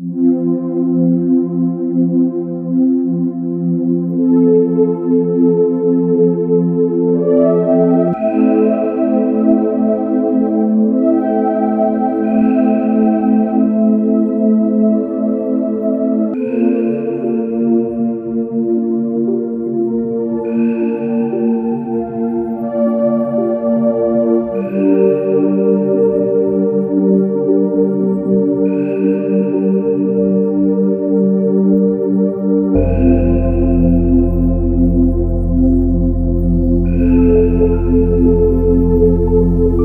you Música